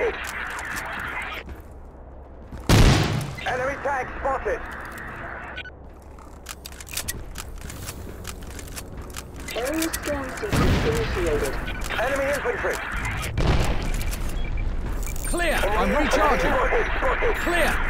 infantry spotted! Enemy tank spotted! Area scan sequence initiated. Enemy infantry! Clear. I'm recharging. spotted, spotted. Clear. Clear.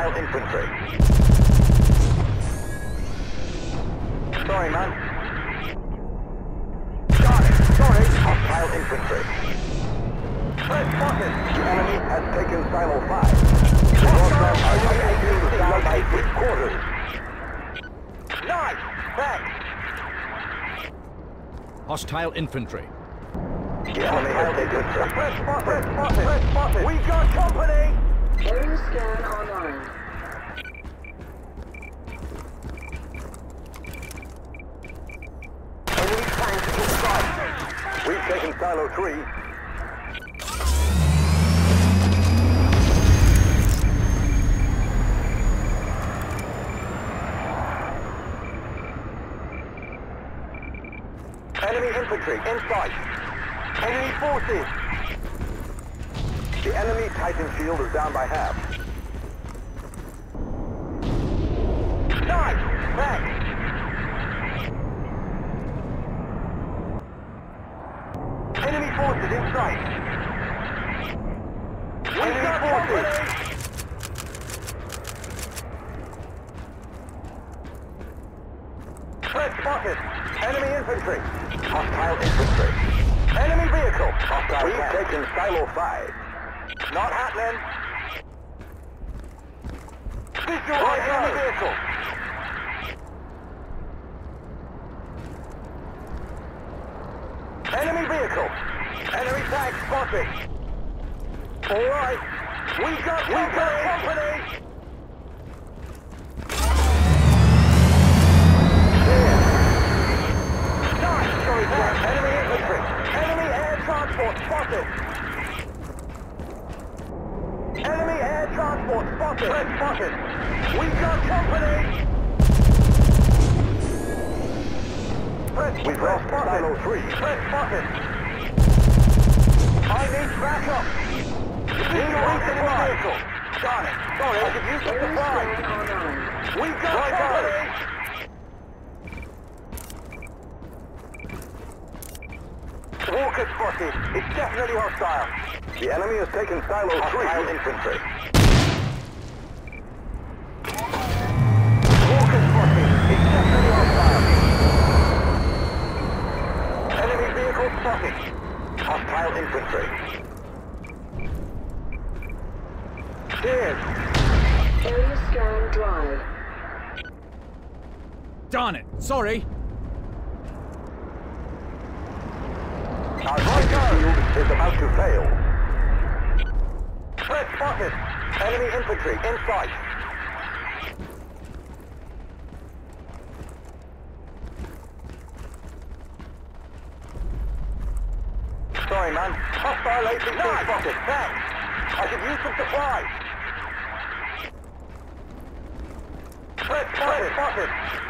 Hostile infantry. Sorry, man. Got it. Sorry. Hostile infantry. Threat spotted. The enemy has taken Silo 5. We lost our target field is down by three quarters. Nice. Thanks. Hostile infantry. The enemy has taken Threat spotted. Threat spotted. Threat spotted. We got company. Area scan online. Enemy tanks in sight. We've taken Silo 3. Enemy infantry in sight. Enemy forces. The enemy Titan shield is down by half. Nice! Thanks! Enemy forces in sight. Enemy forces. Threat spotted. Enemy infantry. Hostile infantry. Enemy vehicle. Hostile We've taken Silo 5. Not happening. Visual on enemy vehicle. Enemy vehicle. Enemy tank spotted. All right. We got we got company. Nice. Sorry, sir. Enemy infantry. Enemy air transport spotted. Enemy air transport spotted. Threat spotted. We got company. We've lost Silo 3. Threat spotted. I need backup. Need a recent vehicle. Got it. Sorry, I could use the supply. scan online. We got right company. Walker spotted. It's definitely hostile. The enemy has taken Silo 3. Hostile infantry. Walker spotted. It's definitely hostile. Enemy vehicle spotted. Hostile infantry. Cheers. Area scan dry. Darn it. Sorry. Our field is about to fail. Threat spotted. Enemy infantry in sight. Sorry, man. Hostile APC spotted. Thanks. I could use some supplies. Threat spotted. spotted.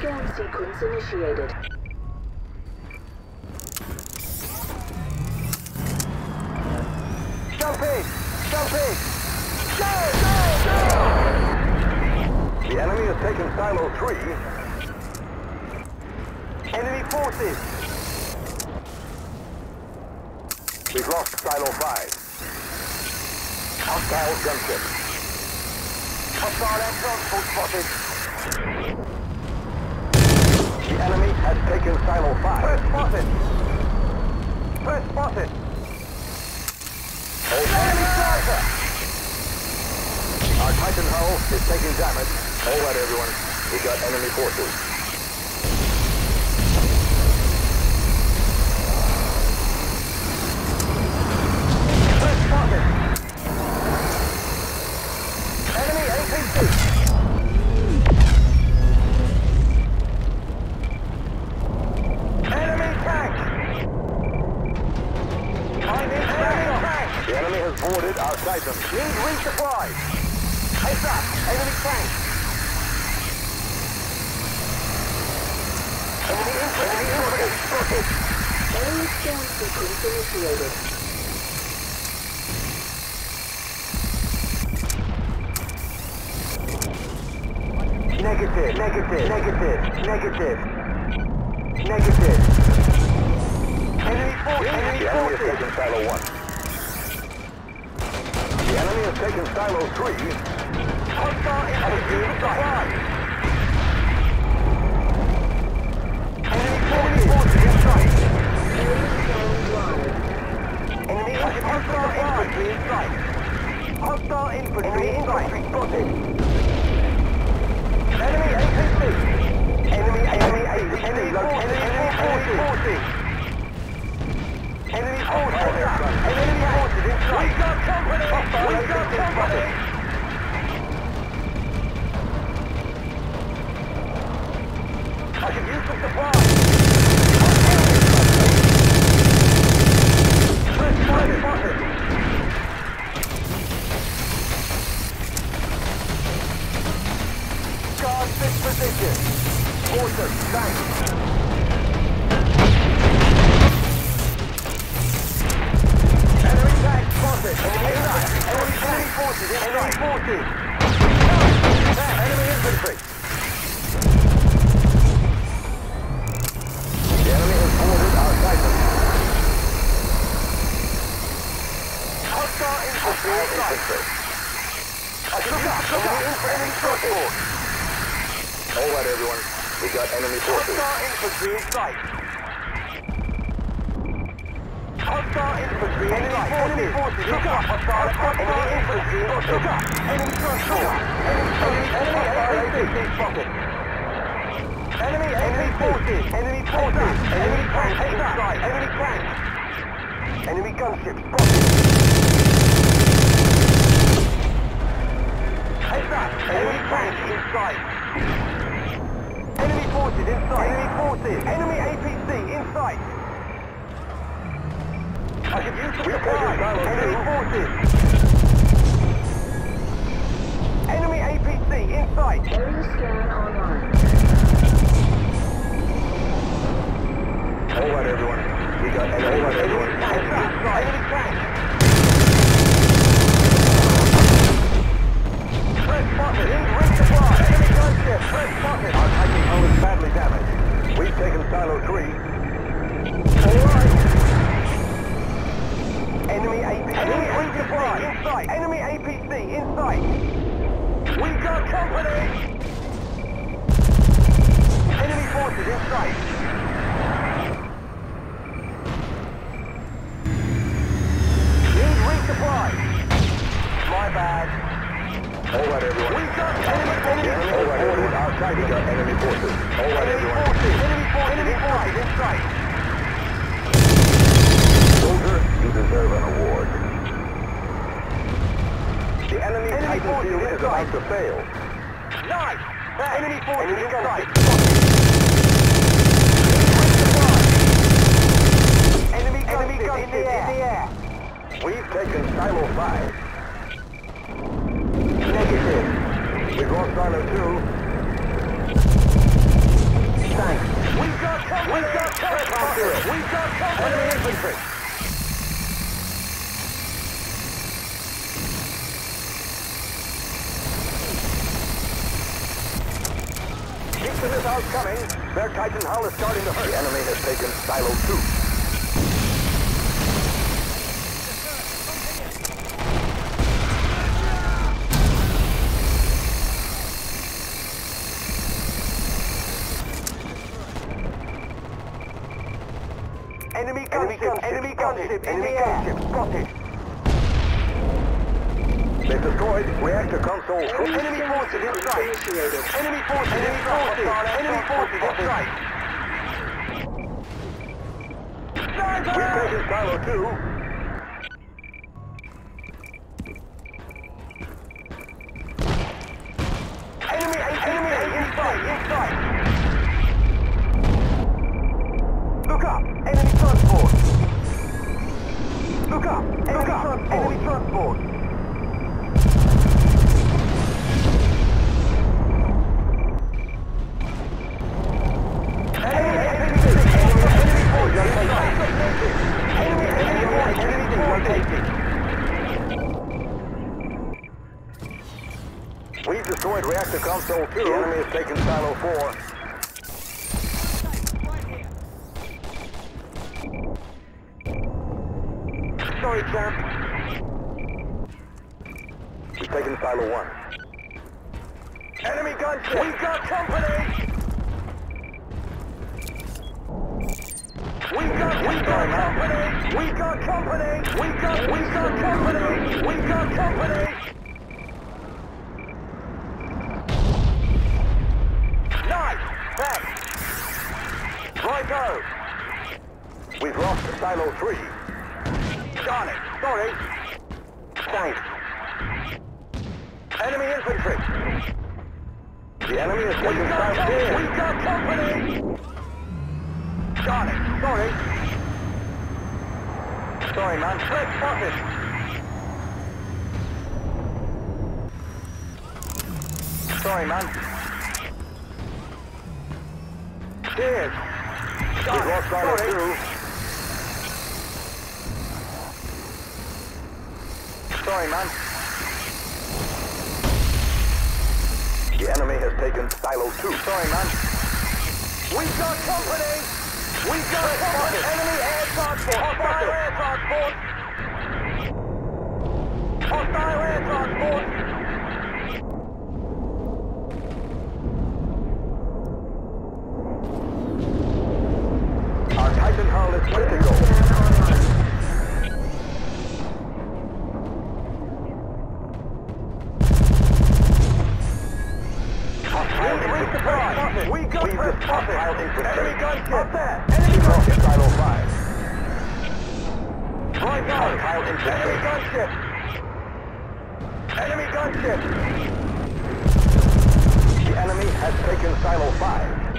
scan sequence initiated. Jump in! Jump in! Go! Go! Go! The enemy has taken Silo 3. Enemy forces! We've lost Silo 5. Hostile gunship. Hostile air transport spotted. The enemy has taken Silo 5. Press spotted! Press spotted! Enemy sniper! Our Titan hull is taking damage. Hold that, everyone. We got enemy forces. has boarded outside the shield resupply. Heads up, enemy tank. Enemy input, enemy input, spotted. Enemy scan sequence initiated. Negative, negative, negative, negative, negative. Enemy forces, enemy forces. Enemy is taking Silo 1 enemy has taken silo three. Hostile infantry supply. Enemy forces in sight. Enemy hostile infantry in sight. Hostile infantry in sight. Spotted. Enemy APC. Enemy, enemy APC. Enemy, enemy, enemy forces. Enemy forces. Enemy forces in sight. We got company. We got company. Position. Awesome, thanks. Enemy forces. Enemy infantry. The enemy has boarded our Titan. Hostile infantry in sight. Look up, look up. Enemy transport. All right, everyone. We got enemy forces. Hostile infantry in sight. Hostile infantry in sight. Enemy forces. Look up. Hostile, hostile infantry. Look up. Enemy transport. Enemy, enemy, enemy, enemy spotted. Enemy, enemy forces. Enemy forces. Enemy tank in. Enemy tank. Enemy gunship spotted. Heads up! Enemy tank in! Enemy forces in! Enemy forces! Enemy APC in sight! I! Enemy APC in sight! Area scan online. All right, everyone. We got enemy. All right! Enemy tank! Red spotted! In resupply! Enemy! Our Titan is badly damaged. We've taken silo three. Alright! Enemy APC! Enemy resupply! In sight! Enemy APC in sight! We got company! Enemy forces in sight! Need resupply! My bad. All right, everyone. We got enemy, enemy, enemy All right, everyone. Outside, we got enemy forces. All right, enemy everyone. Forces. Enemy forces. Enemy forces in sight. Soldier, you deserve an award. The enemy, enemy Titan shield is about to fail. Nice! Enemy forces enemy in sight. Enemy, enemy gunship in the air. We've taken Silo 5. Negative. We've lost Silo 2. Thanks. We've got company! We've got company! We've got company! Enemy infantry! Keep the missiles coming. Their Titan hull is starting to hurt. The enemy has taken Silo 2. Enemy gunship, enemy gunship, enemy gunship spotted. They've destroyed reactor console. Enemy forces in sight. Enemy forces in sight. Enemy forces in sight. We've taken Silo 2. Reactor console 2. The enemy has taken silo 4. Sorry, champ. We've taken silo 1. Enemy gunship! We got company! We got, we got company! We got company! We got, we got company! We got company! Nice! Thanks! Righto! We've lost silo 3. Darn it! Sorry! Thanks. Enemy infantry! The enemy is taking silo 4. We got company! Darn it! Sorry! Sorry, man. Threat spotted! Sorry, man. Cheers! We've lost silo 2. Sorry, man. The enemy has taken silo 2. Sorry, man. We've got company! We got company! Enemy air transport! Hostile air transport! Hostile air transport! Enemy gunship. Enemy gunship. The enemy has taken silo 5.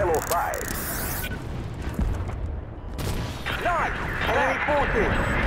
Silo 5. Nice! Enemy forces!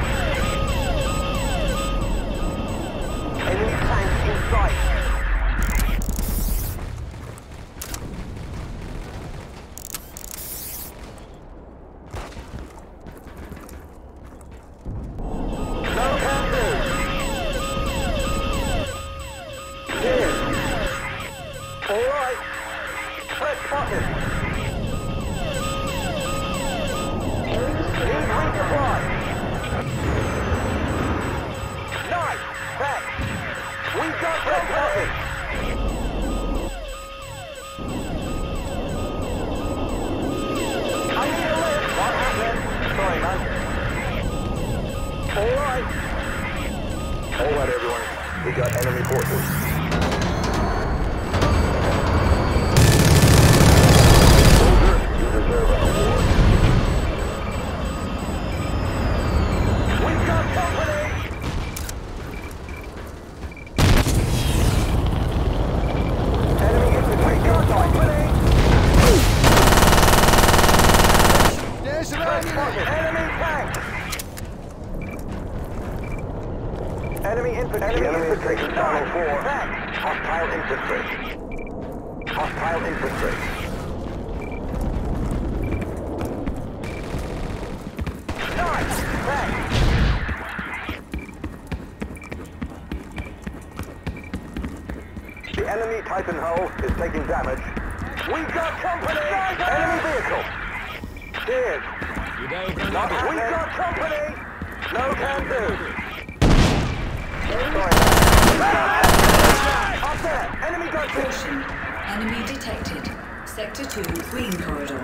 Sector 2, green corridor.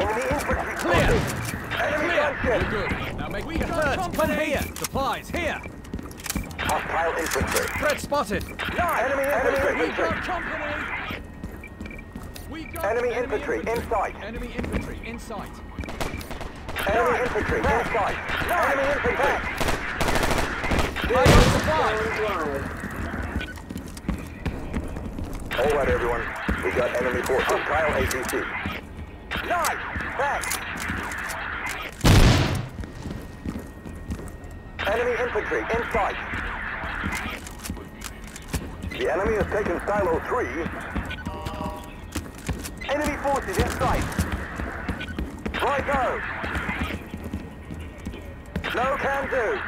Enemy infantry Clear. spotted! Enemy gunship! Good. Now make we me alert. Come here. Supplies here. Hostile infantry! Threat spotted. Enemy infantry! We got company. We got Enemy enemy infantry infantry in sight. Enemy infantry in sight. Enemy infantry in sight! Enemy infantry! Back. I got supplies. All right, everyone. We got enemy force. Hostile APC. Nice! Thanks! Enemy infantry in sight. The enemy has taken Silo 3. Enemy forces in sight. Right go! No can do.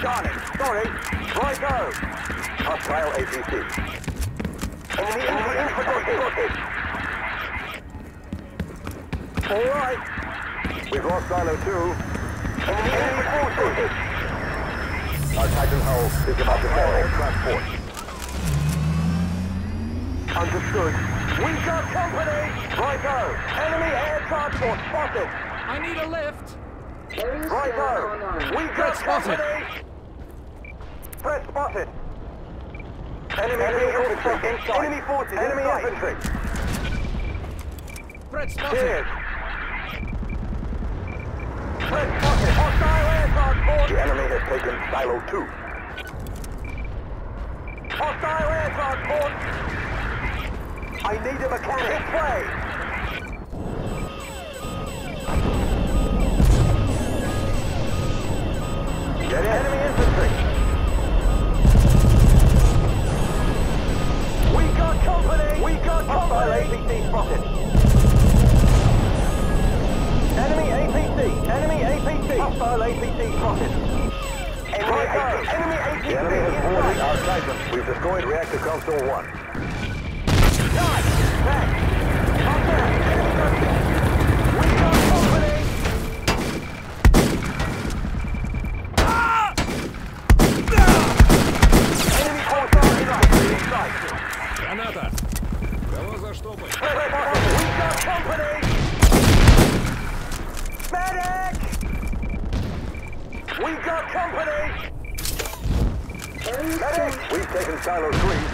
Darn it. Sorry. Right go. Hostile APC. Enemy, enemy infantry spotted. All right. We've lost Silo 2. Enemy, enemy forces. Our Titan hull is about to fail air transport. Understood. We got company! Right. Enemy air transport spotted. I need a lift. Area Right scan go. online. We got spotted. company! Threat spotted. Enemy, enemy infantry inside. Enemy forces Enemy infantry. Threat spotted. Cheers. Threat spotted. Hostile air transport. The enemy has taken Silo 2. Hostile air transport. I need a mechanic. This way. Get in. Enemy infantry. Company! We got company! APC spotted. Enemy APC! Enemy APC! Hostile APC spotted. Enemy, APC. enemy APC! The enemy has boarded our Titan. We've destroyed reactor console 1. Nice! Thanks! Silo 3.